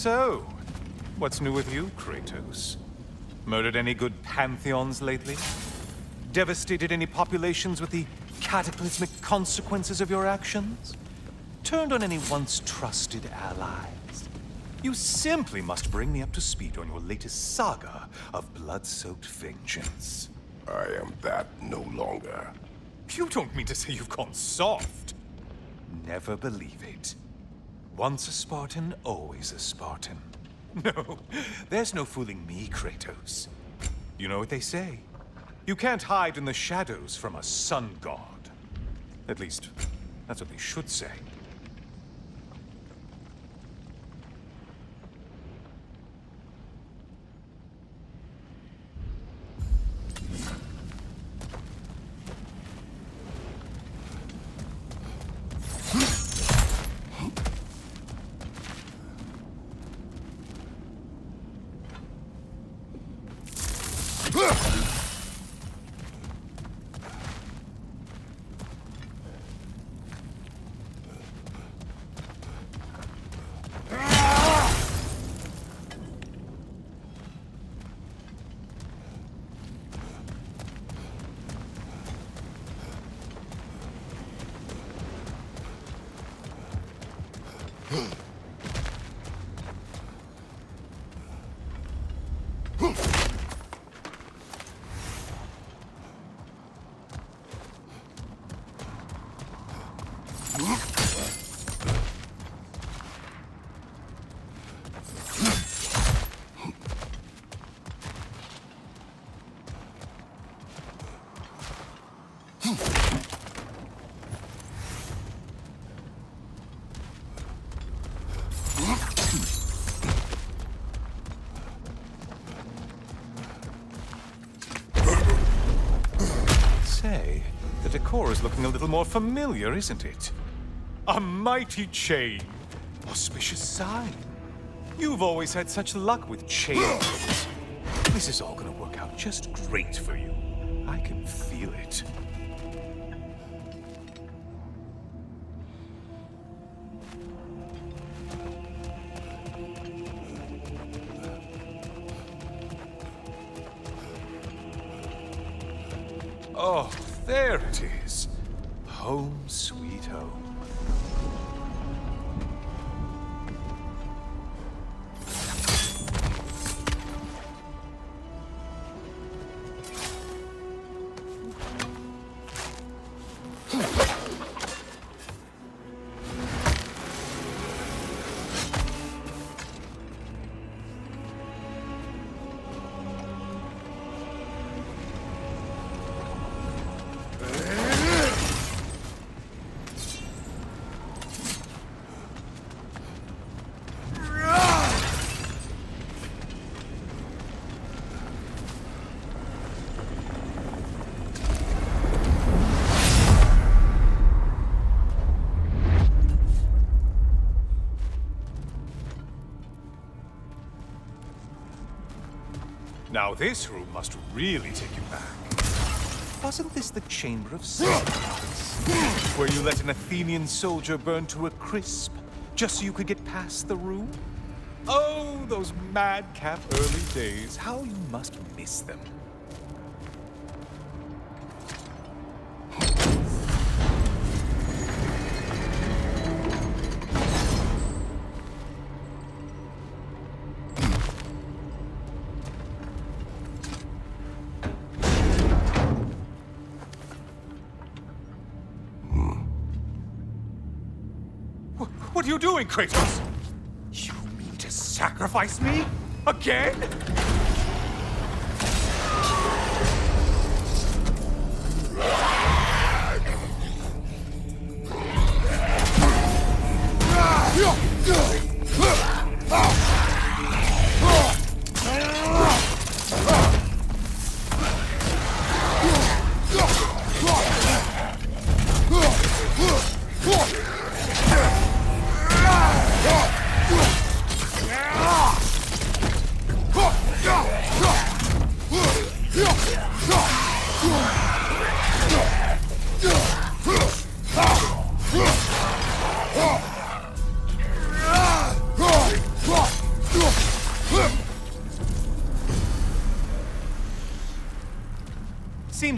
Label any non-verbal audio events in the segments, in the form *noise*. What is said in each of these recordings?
So, what's new with you, Kratos? Murdered any good pantheons lately? Devastated any populations with the cataclysmic consequences of your actions? Turned on any once trusted allies? You simply must bring me up to speed on your latest saga of blood-soaked vengeance. I am that no longer. You don't mean to say you've gone soft? Never believe it. Once a Spartan, always a Spartan. *laughs* No, there's no fooling me, Kratos. You know what they say? You can't hide in the shadows from a sun god. At least, that's what they should say. Say, the decor is looking a little more familiar, isn't it? A mighty chain. Auspicious sign. You've always had such luck with chains. This is all gonna work out just great for you. I can feel it. Now this room must really take you back. Wasn't this the Chamber of Sacrifice? Where you let an Athenian soldier burn to a crisp, just so you could get past the room? Oh, those madcap early days. How you must miss them. Doing, Kratos? You mean to sacrifice me? Again?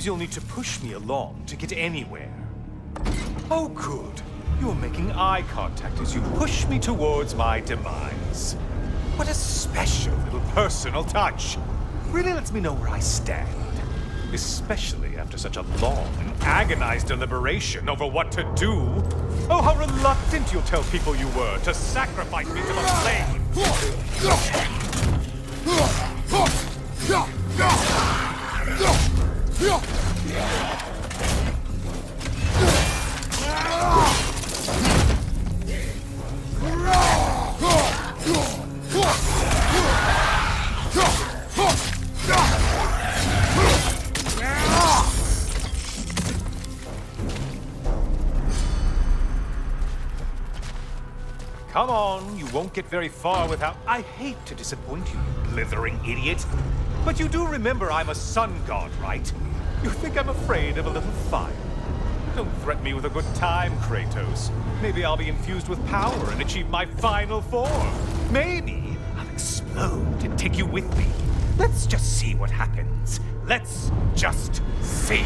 Seems you'll need to push me along to get anywhere. Oh, good. You're making eye contact as you push me towards my demise. What a special little personal touch. Really lets me know where I stand. Especially after such a long and agonized deliberation over what to do. Oh, how reluctant you'll tell people you were to sacrifice me to the flames. Come on, you won't get very far without... I hate to disappoint you, you blithering idiot. But you do remember I'm a sun god, right? You think I'm afraid of a little fire? Don't threaten me with a good time, Kratos. Maybe I'll be infused with power and achieve my final form. Maybe I'll explode and take you with me. Let's just see what happens. Let's just see.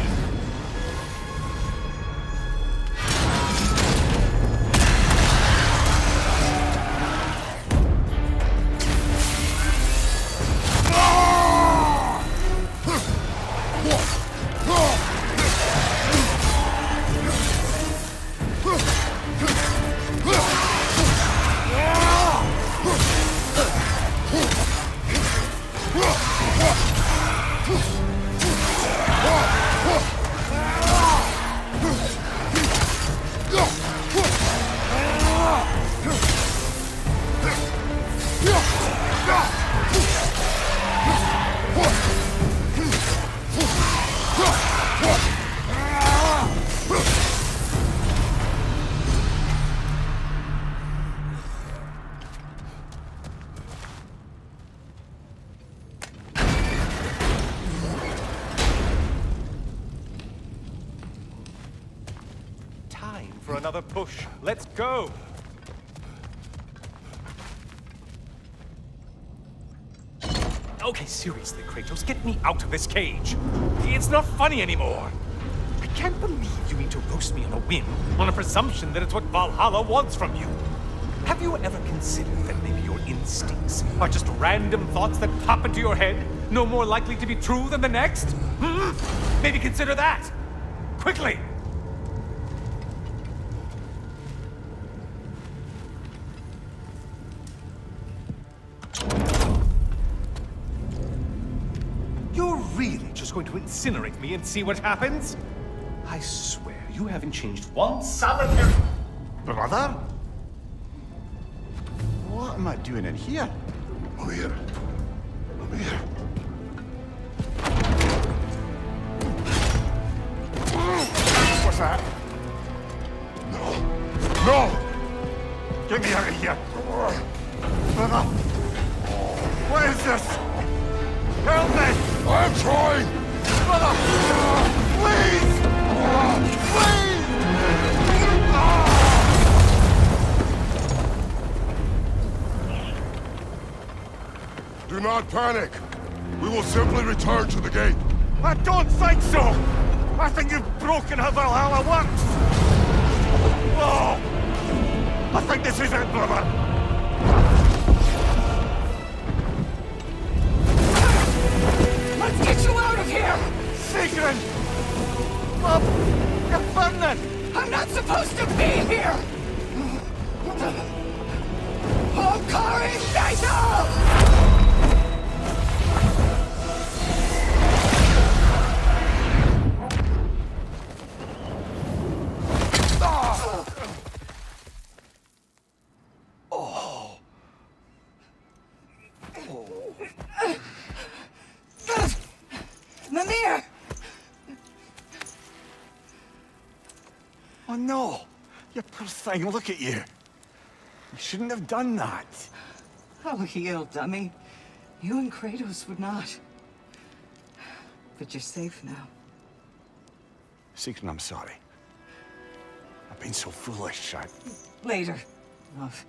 Another push. Let's go! Okay, seriously, Kratos, get me out of this cage. It's not funny anymore. I can't believe you mean to roast me on a whim, on a presumption that it's what Valhalla wants from you. Have you ever considered that maybe your instincts are just random thoughts that pop into your head, no more likely to be true than the next? Hmm? Maybe consider that. Quickly! Incinerate me and see what happens? I swear, you haven't changed one solitary... Brother? What am I doing in here? Oh, Over broken how Valhalla works! Oh! I think this is it, brother! Let's get you out of here! Sigrun! Mom, you're burning! I'm not supposed to be here! Oh, Hokari Naito! Thing. Look at you. You shouldn't have done that. I'll heal, dummy. You and Kratos would not. But you're safe now. Sigrun, I'm sorry. I've been so foolish, I... Later, love.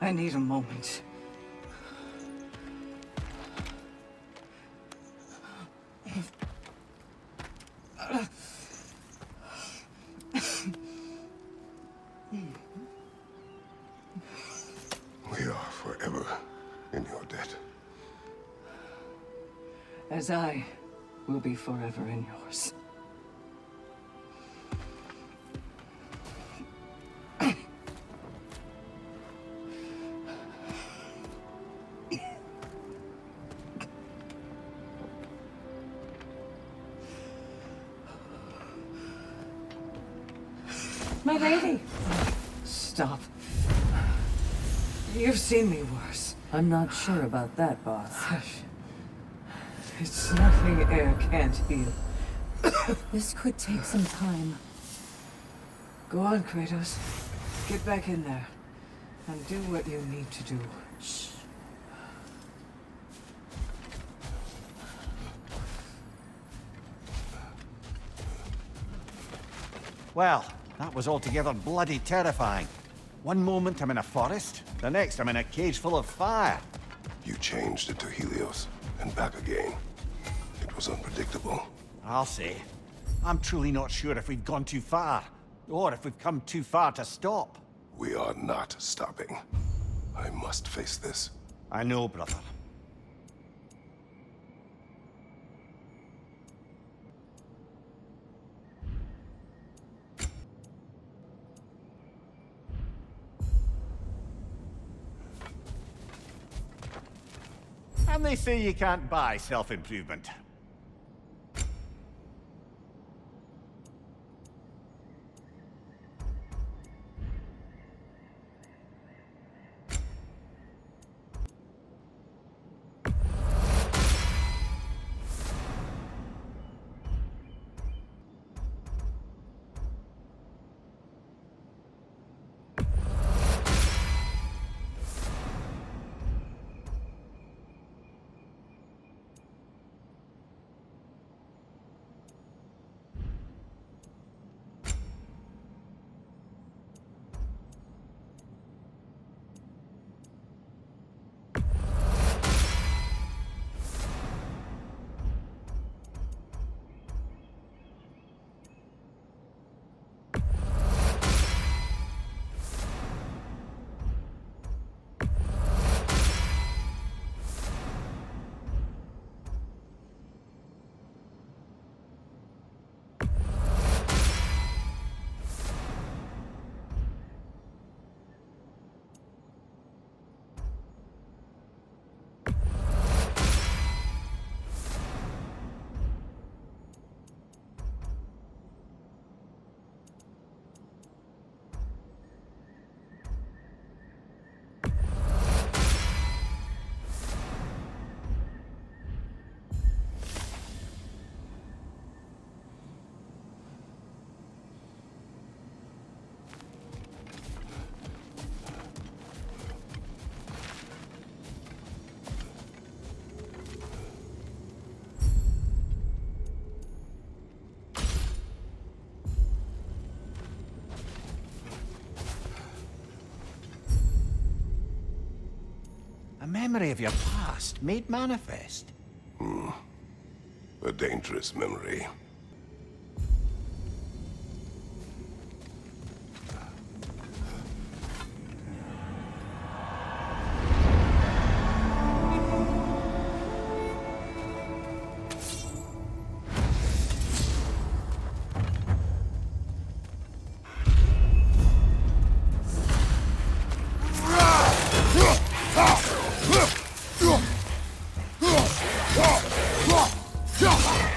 I need a moment we are forever in your debt. As I will be forever in yours. My lady! Stop. You've seen me worse. I'm not sure about that, boss. Hush. It's nothing air can't heal. This could take some time. Go on, Kratos. Get back in there. And do what you need to do. Shh. Well, that was altogether bloody terrifying. One moment I'm in a forest, the next I'm in a cage full of fire. You changed it to Helios, and back again. It was unpredictable. I'll say. I'm truly not sure if we've gone too far, or if we've come too far to stop. We are not stopping. I must face this. I know, brother. And they say you can't buy self-improvement. Memory of your past made manifest. Hmm. A dangerous memory. Oh!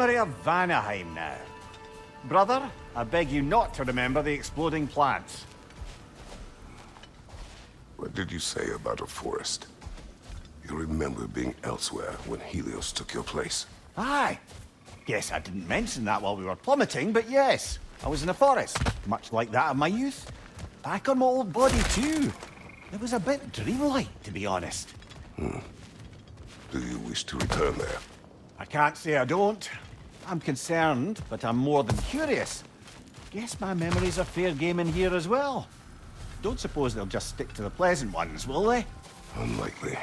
Memory of Vanaheim now. Brother, I beg you not to remember the exploding plants. What did you say about a forest? You remember being elsewhere when Helios took your place. Aye. Yes, I didn't mention that while we were plummeting, but yes. I was in a forest, much like that of my youth. Back on my old body, too. It was a bit dreamlike, to be honest. Hmm. Do you wish to return there? I can't say I don't. I'm concerned, but I'm more than curious. Guess my memories are fair game in here as well. Don't suppose they'll just stick to the pleasant ones, will they? Unlikely.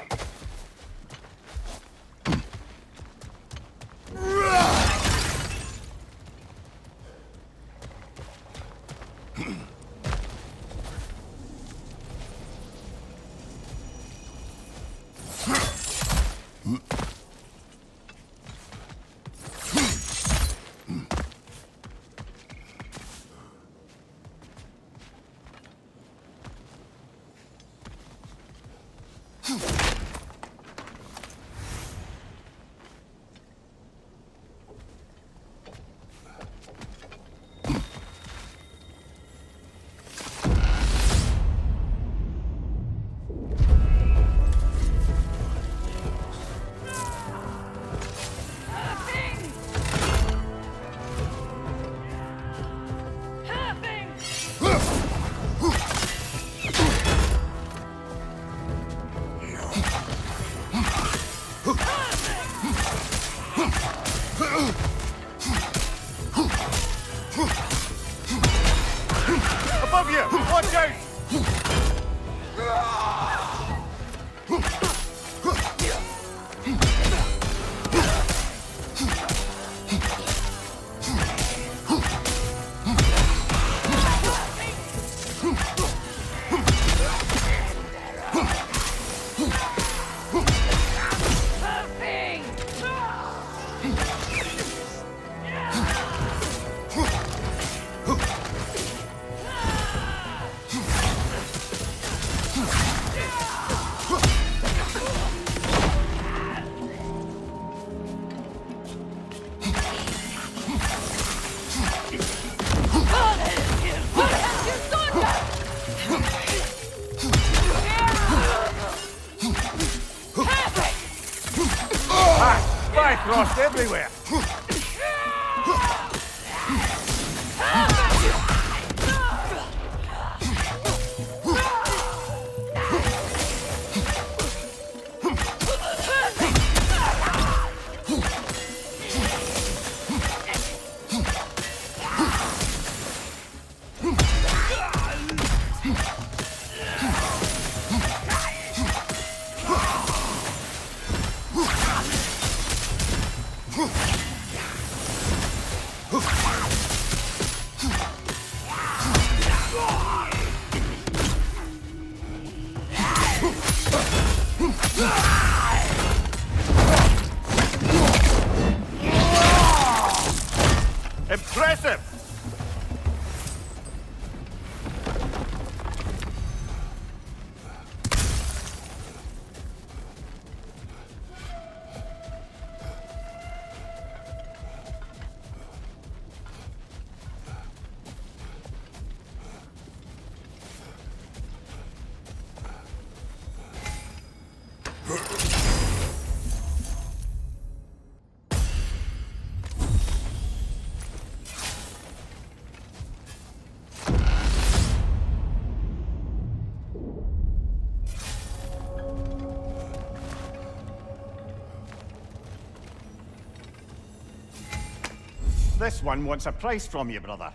This one wants a price from you, brother.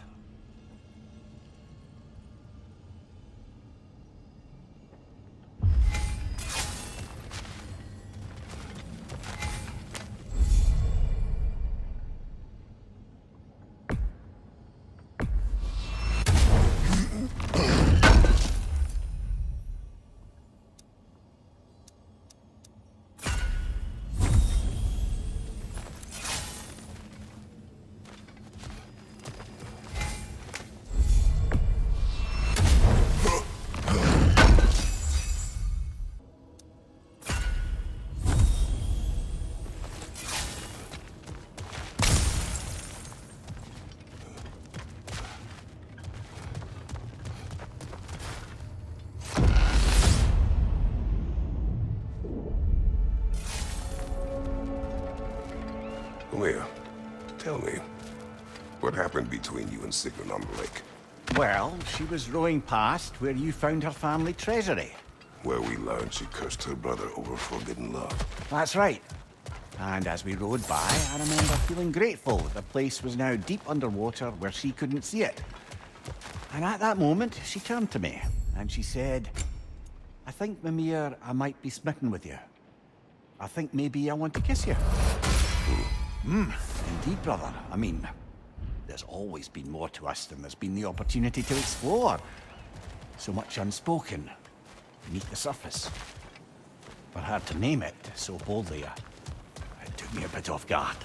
Between you and on the lake? Well, she was rowing past where you found her family treasury. Where we learned she cursed her brother over forbidden love. That's right. And as we rode by, I remember feeling grateful that the place was now deep underwater where she couldn't see it. And at that moment, she turned to me, and she said, I think, Mimir, I might be smitten with you. I think maybe I want to kiss you. Hmm, indeed, brother. I mean, there's always been more to us than there's been the opportunity to explore. So much unspoken, beneath the surface. But hard to name it so boldly, uh, it took me a bit off guard.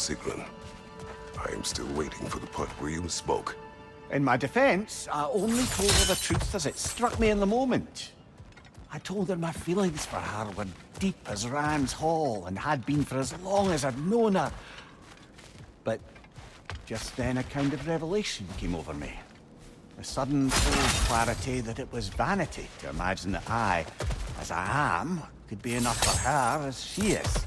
Sigrun. I am still waiting for the part where you spoke. In my defense, I only told her the truth as it struck me in the moment. I told her my feelings for her were deep as Rán's Hall and had been for as long as I'd known her. But just then a kind of revelation came over me. A sudden full clarity that it was vanity to imagine that I, as I am, could be enough for her as she is.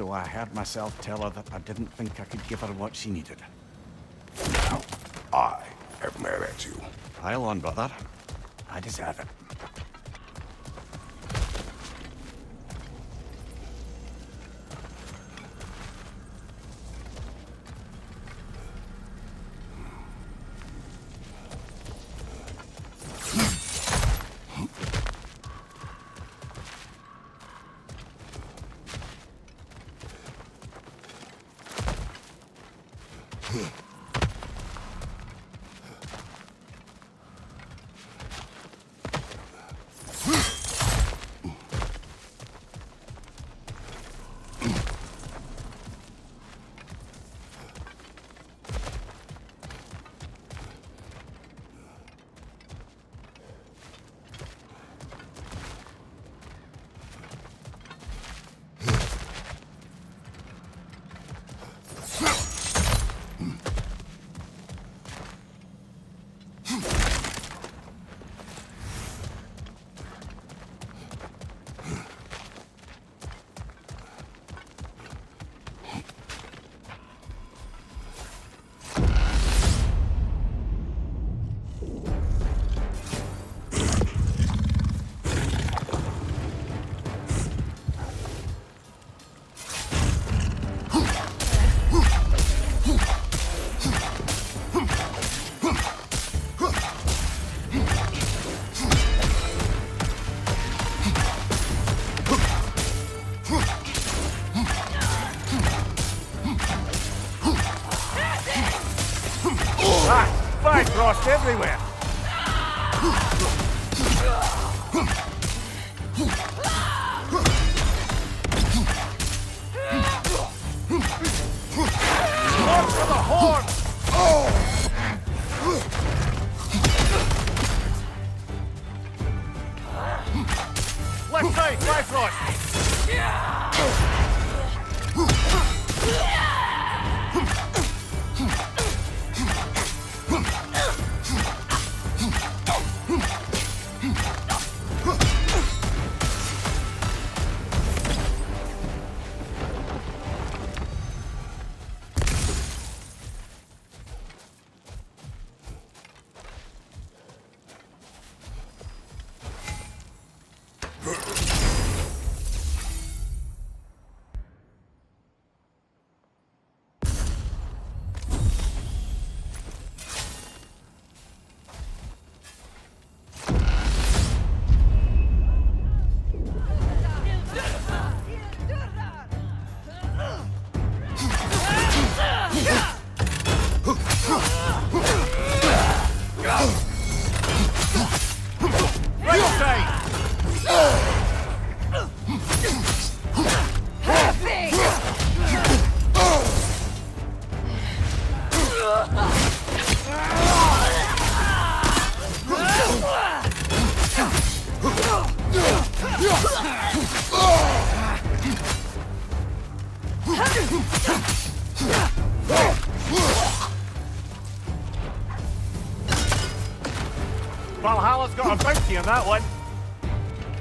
So I heard myself tell her that I didn't think I could give her what she needed. Now, I mad at you. Pile on, brother. I deserve it. Bifrost everywhere! Look for the horn! Left side, Bifrost! Right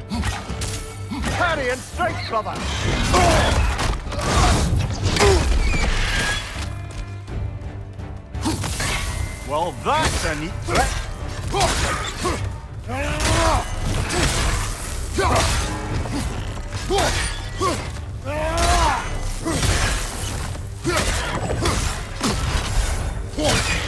Parry and strike, brother! Well, that's a neat. It's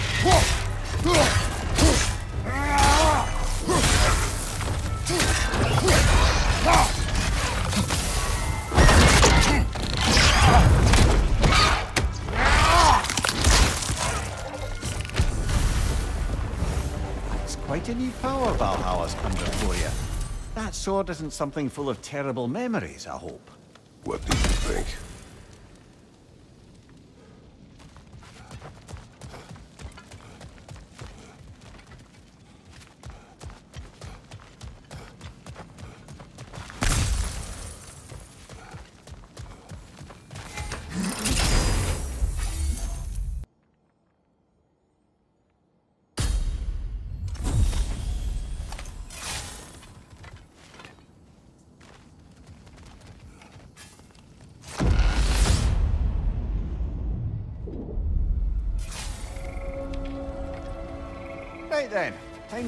Valhalla's come before you. That sword isn't something full of terrible memories, I hope. What do you think?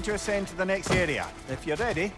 To ascend to the next area. If you're ready.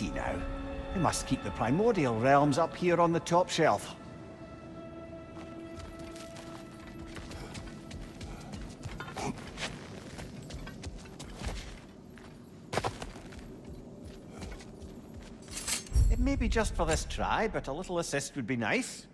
See now. We must keep the primordial realms up here on the top shelf. It may be just for this try, but a little assist would be nice.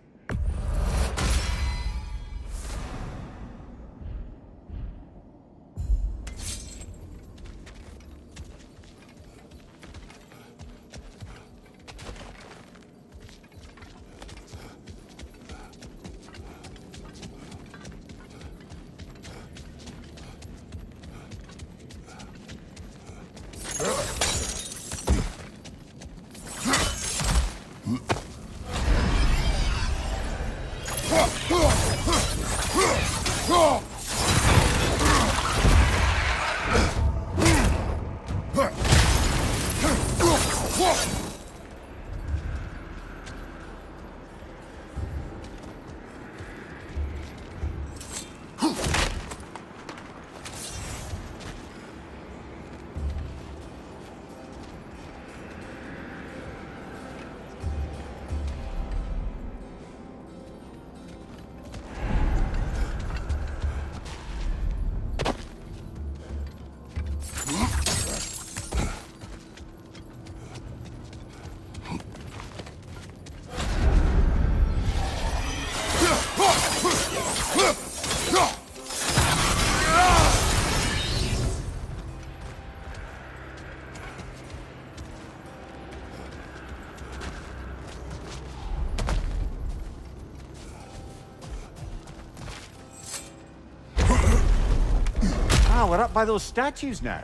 We're up by those statues now.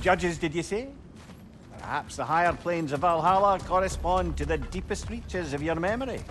Judges, did you say? Perhaps the higher planes of Valhalla correspond to the deepest reaches of your memory.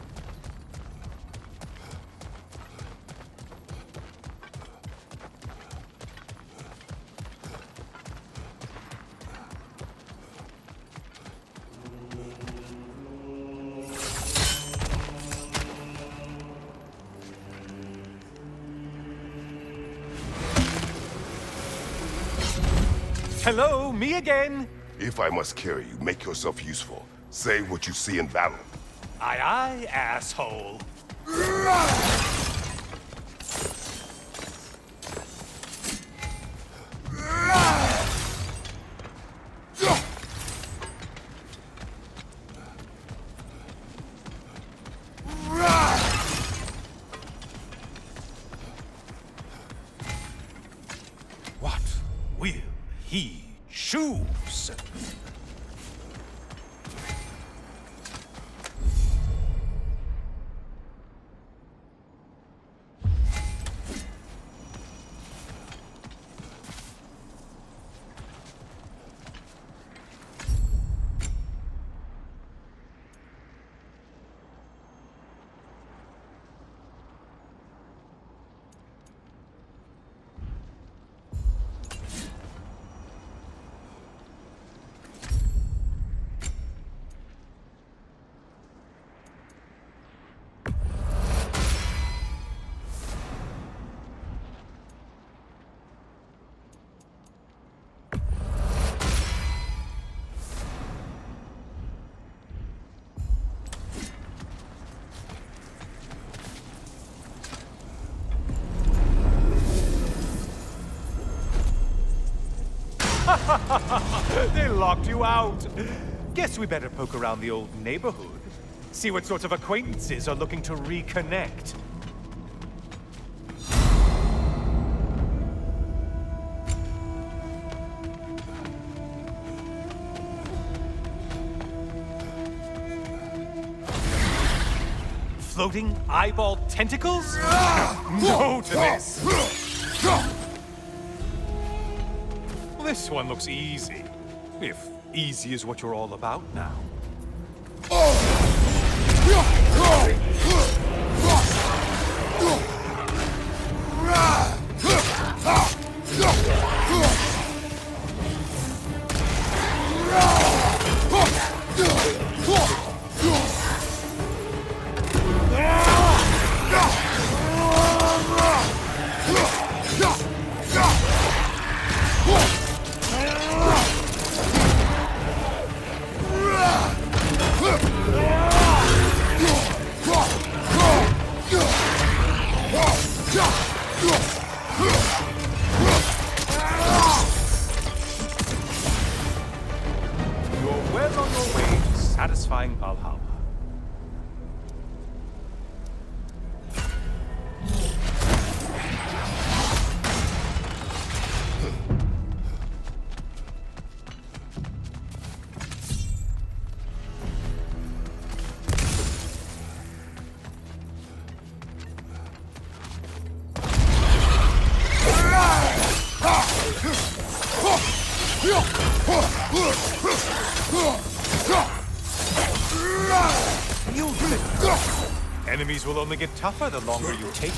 If I must carry you, make yourself useful. Say what you see in battle. Aye, aye, asshole. *laughs* they locked you out. Guess we better poke around the old neighborhood. See what sorts of acquaintances are looking to reconnect. Floating eyeball tentacles? *laughs* no to this! *laughs* This one looks easy. If easy is what you're all about now. You're tougher the longer you take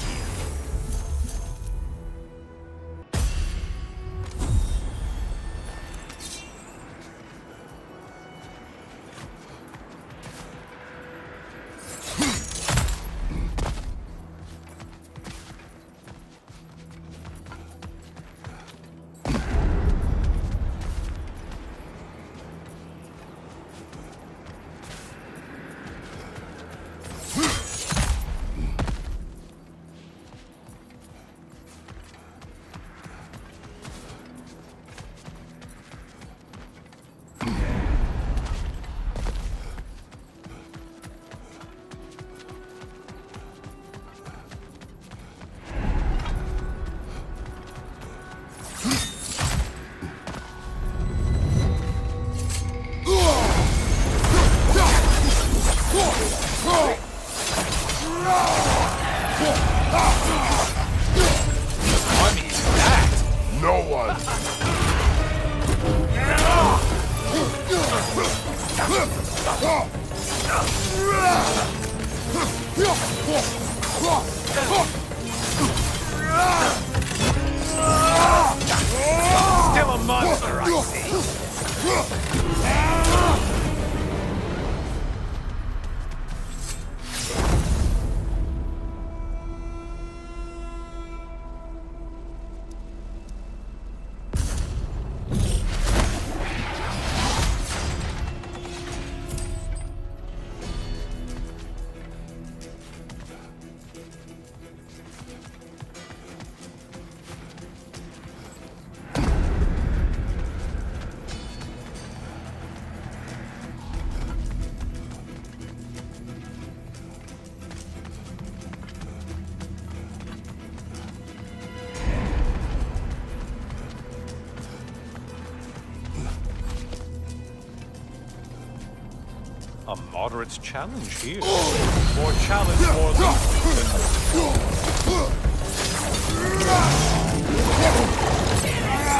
Challenge here. More challenge.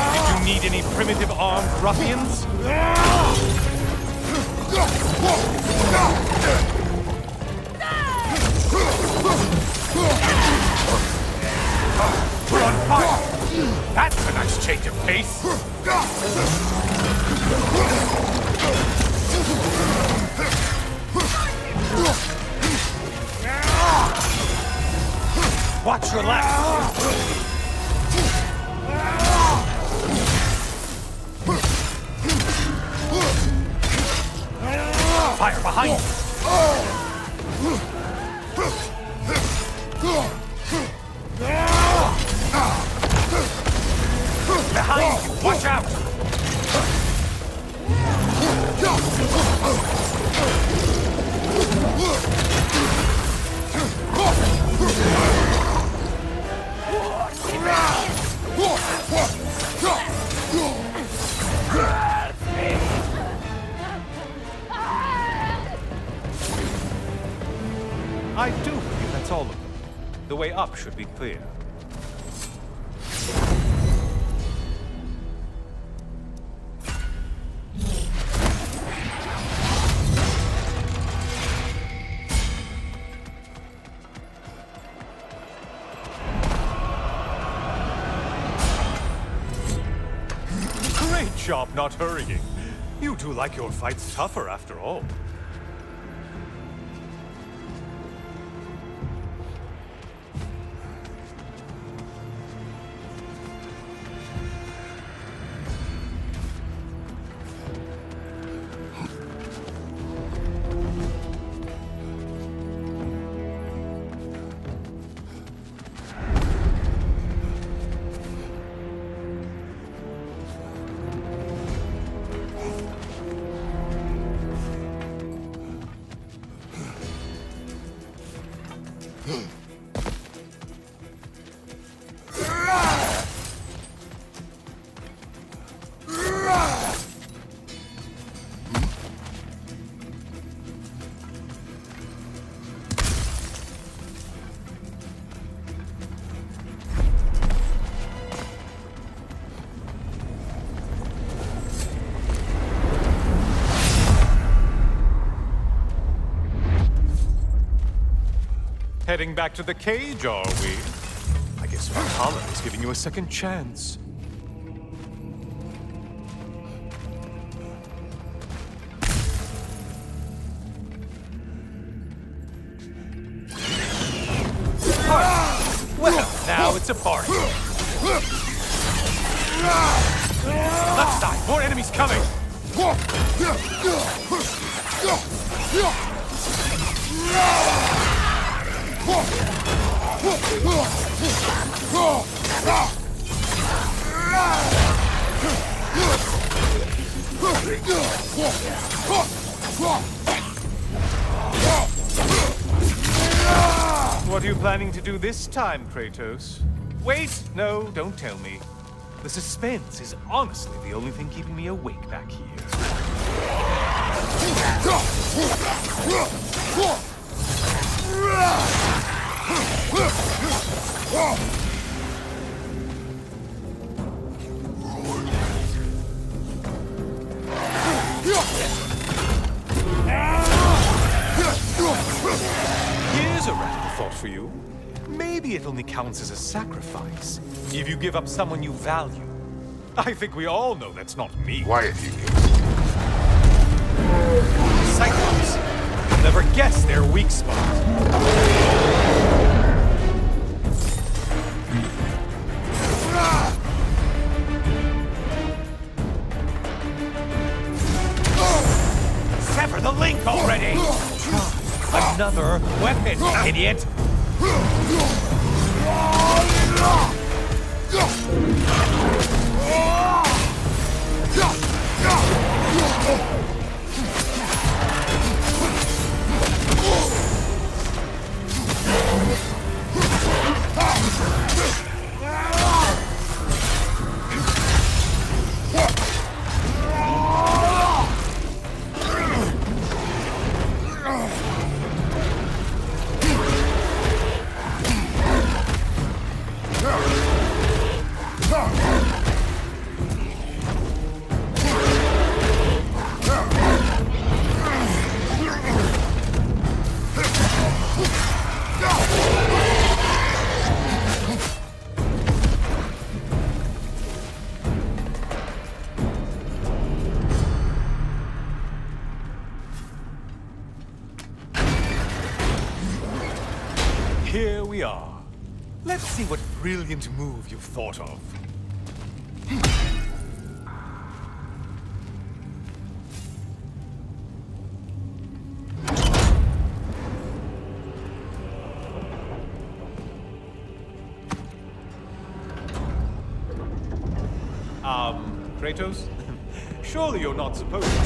Did you need any primitive armed ruffians? We're on fire! That's a nice change of pace! Watch your left! Fire behind you! Behind you! Watch out! Go! I do believe that's all of them. The way up should be clear. Not hurrying. You do like your fights tougher after all. Heading back to the cage, are we? I guess Valhalla is giving you a second chance. This time, Kratos? Wait, no, don't tell me. The suspense is honestly the only thing keeping me awake back here. *laughs* sacrifice if you give up someone you value. I think we all know that's not me. Quiet, you Cyclops. You'll never guess their weak spot. Sever the link already! Another weapon, idiot! Move you've thought of. Um, Kratos? *laughs* Surely you're not supposed to.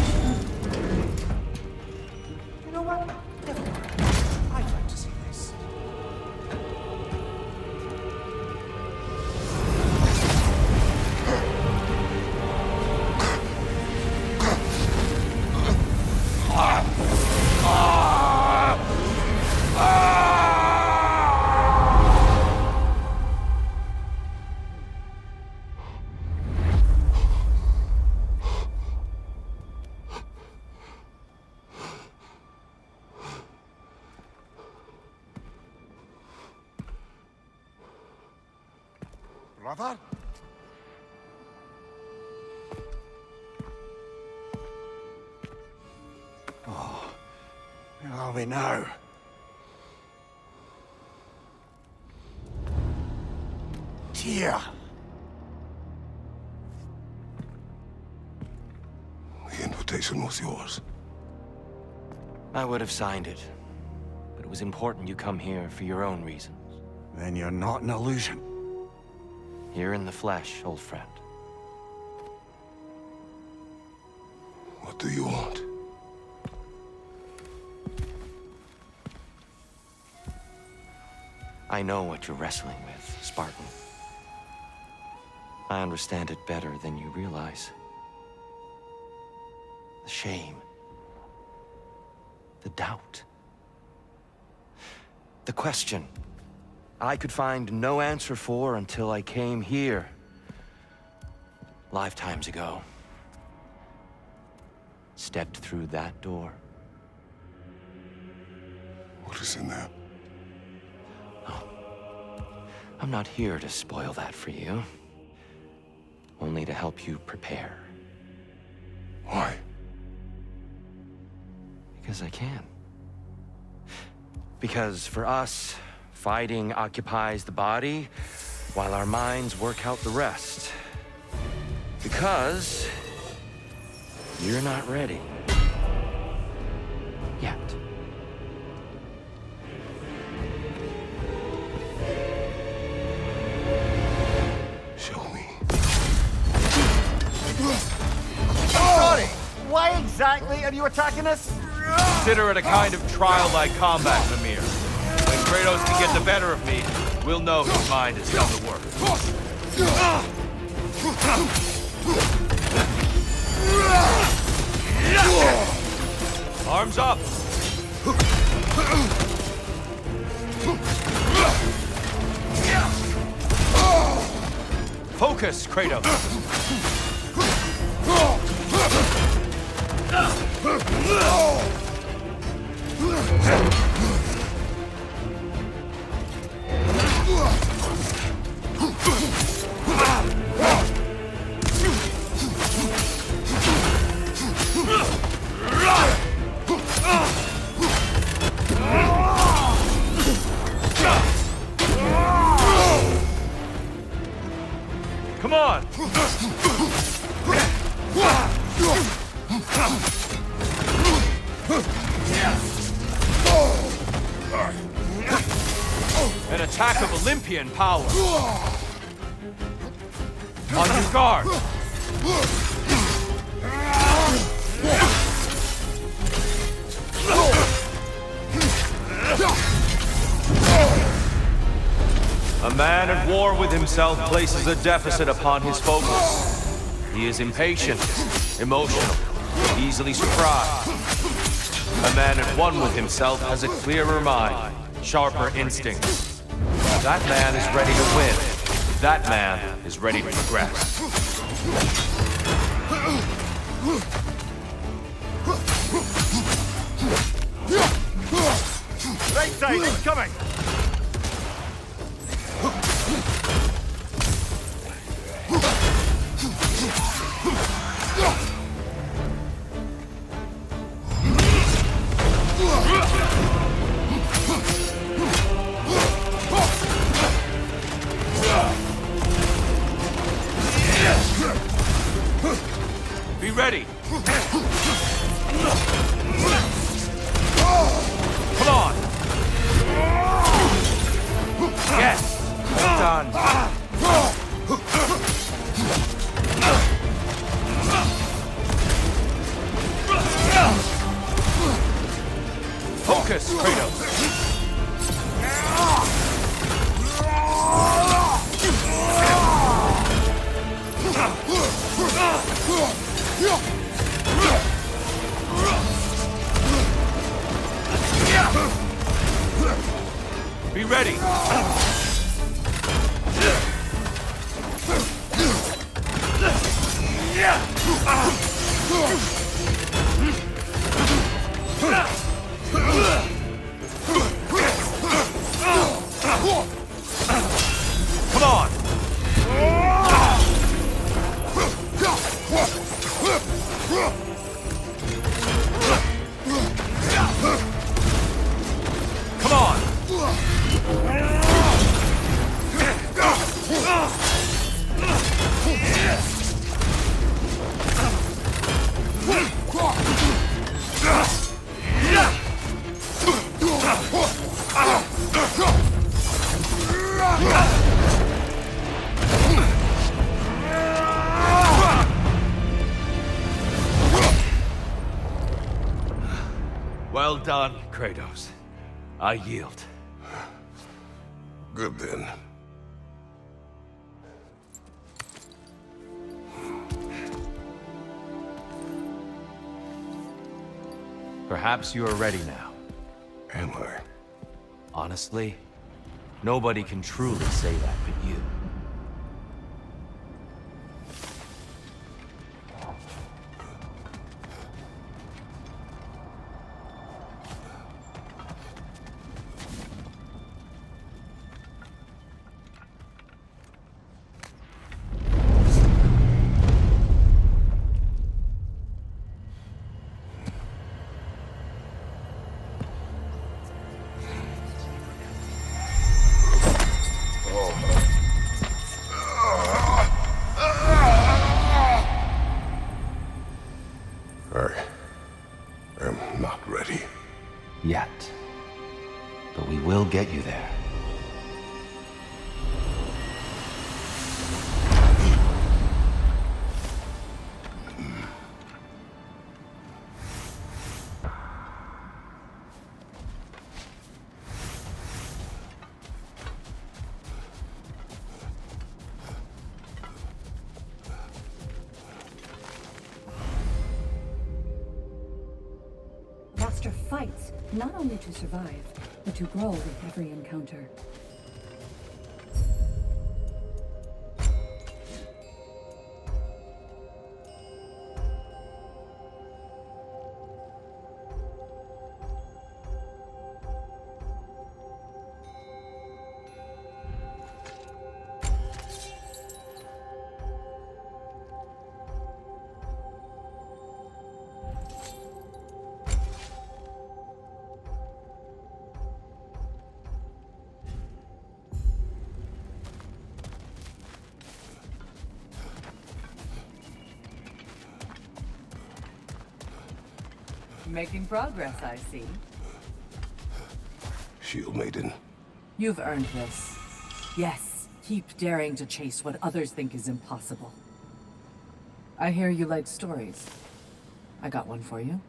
The was yours. I would have signed it. But it was important you come here for your own reasons. Then you're not an illusion. You're in the flesh, old friend. What do you want? I know what you're wrestling with, Spartan. I understand it better than you realize. The shame. The doubt. The question. I could find no answer for until I came here. Lifetimes ago. Stepped through that door. What is in there? Oh. I'm not here to spoil that for you. Only to help you prepare. Why? Because I can. Because for us, fighting occupies the body, while our minds work out the rest. Because... You're not ready. Yet. Show me. Sorry! Why exactly are you attacking us? Consider it a kind of trial by combat, Mimir. When Kratos can get the better of me, we'll know whose mind has done the work. Arms up! Focus, Kratos! Stop. Guard! A man at war with himself places a deficit upon his focus. He is impatient, emotional, easily surprised. A man at one with himself has a clearer mind, sharper instincts. That man is ready to win. That man is ready to progress. Right side, coming! I yield. Good then. Perhaps you are ready now. Am I? Honestly, nobody can truly say that but you. But we will get you there. Making progress, I see. Shield Maiden. You've earned this. Yes, keep daring to chase what others think is impossible. I hear you like stories. I got one for you.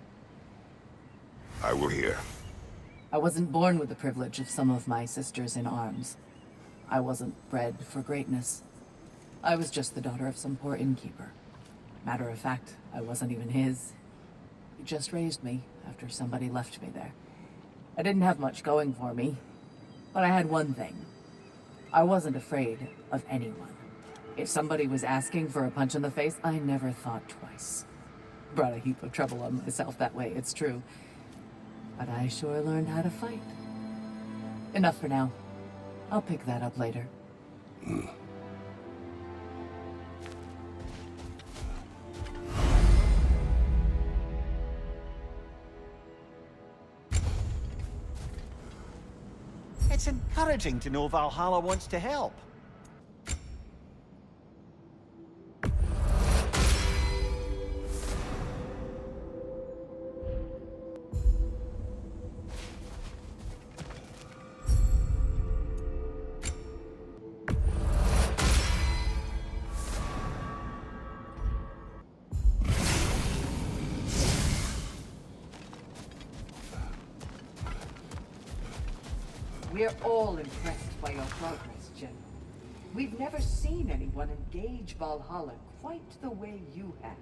I will hear. I wasn't born with the privilege of some of my sisters in arms. I wasn't bred for greatness. I was just the daughter of some poor innkeeper. Matter of fact, I wasn't even his. Just raised me after somebody left me there. I didn't have much going for me, but I had one thing. I wasn't afraid of anyone. If somebody was asking for a punch in the face, I never thought twice. Brought a heap of trouble on myself that way, it's true. But I sure learned how to fight. Enough for now. I'll pick that up later. Hmm. Encouraging to know Valhalla wants to help. Engage Valhalla quite the way you have.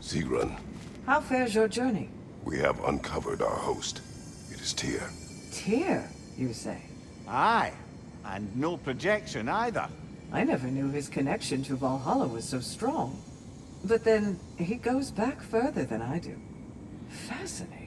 Sigrun, How fares your journey? we have uncovered our host. It is Tyr. Tyr, you say? Aye, and no projection either. I never knew his connection to Valhalla was so strong. But then, he goes back further than I do. Fascinating.